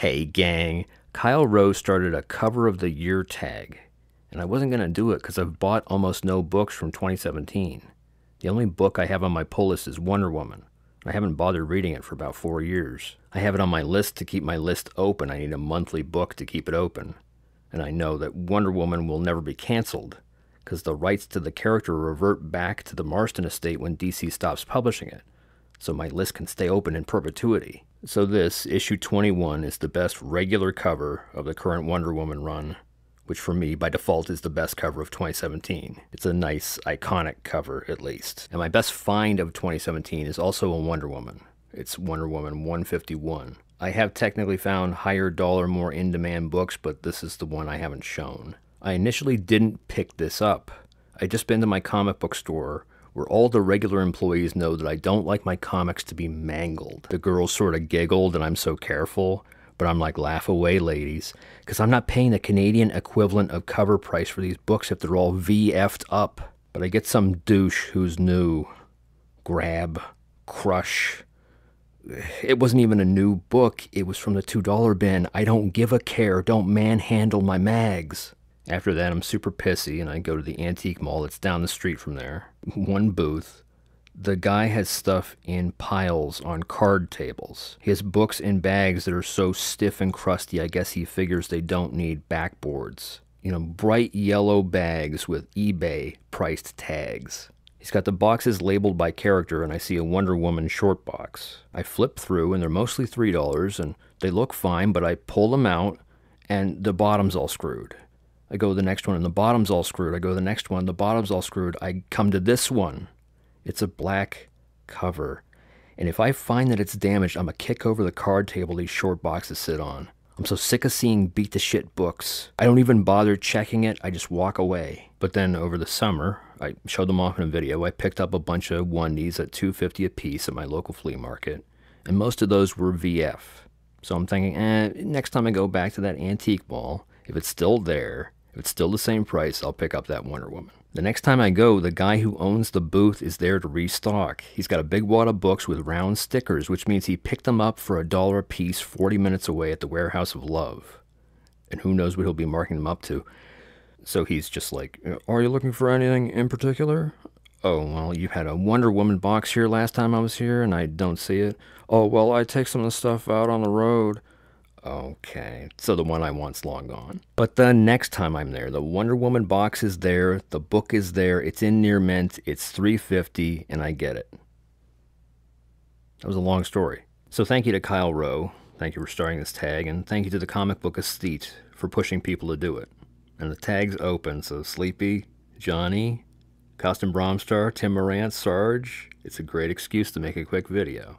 Hey, gang, Kyle Rowe started a cover of the year tag, and I wasn't going to do it because I've bought almost no books from 2017. The only book I have on my pull list is Wonder Woman. I haven't bothered reading it for about four years. I have it on my list to keep my list open. I need a monthly book to keep it open. And I know that Wonder Woman will never be canceled because the rights to the character revert back to the Marston estate when DC stops publishing it, so my list can stay open in perpetuity. So this, issue 21, is the best regular cover of the current Wonder Woman run, which for me, by default, is the best cover of 2017. It's a nice, iconic cover, at least. And my best find of 2017 is also a Wonder Woman. It's Wonder Woman 151. I have technically found higher dollar, more in demand books, but this is the one I haven't shown. I initially didn't pick this up. I'd just been to my comic book store where all the regular employees know that I don't like my comics to be mangled. The girls sort of giggled and I'm so careful, but I'm like, laugh away, ladies, because I'm not paying the Canadian equivalent of cover price for these books if they're all VF'd up. But I get some douche who's new. Grab, crush. It wasn't even a new book, it was from the $2 bin. I don't give a care, don't manhandle my mags. After that, I'm super pissy and I go to the antique mall that's down the street from there. One booth. The guy has stuff in piles on card tables. He has books in bags that are so stiff and crusty, I guess he figures they don't need backboards. You know, bright yellow bags with eBay priced tags. He's got the boxes labeled by character, and I see a Wonder Woman short box. I flip through, and they're mostly $3, and they look fine, but I pull them out, and the bottom's all screwed. I go to the next one and the bottom's all screwed. I go to the next one, the bottom's all screwed. I come to this one. It's a black cover. And if I find that it's damaged, I'm going to kick over the card table these short boxes sit on. I'm so sick of seeing beat the shit books. I don't even bother checking it, I just walk away. But then over the summer, I showed them off in a video. I picked up a bunch of onesies at 250 a piece at my local flea market, and most of those were VF. So I'm thinking, eh, next time I go back to that antique mall, if it's still there, if it's still the same price, I'll pick up that Wonder Woman. The next time I go, the guy who owns the booth is there to restock. He's got a big wad of books with round stickers, which means he picked them up for a dollar a piece 40 minutes away at the Warehouse of Love. And who knows what he'll be marking them up to. So he's just like, Are you looking for anything in particular? Oh, well, you had a Wonder Woman box here last time I was here and I don't see it. Oh, well, I take some of the stuff out on the road. Okay, so the one I want's long gone. But the next time I'm there, the Wonder Woman box is there, the book is there, it's in near mint, it's 350 and I get it. That was a long story. So thank you to Kyle Rowe, thank you for starting this tag, and thank you to the comic book Aesthete for pushing people to do it. And the tag's open, so Sleepy, Johnny, Costume Bromstar, Tim Morant, Sarge, it's a great excuse to make a quick video.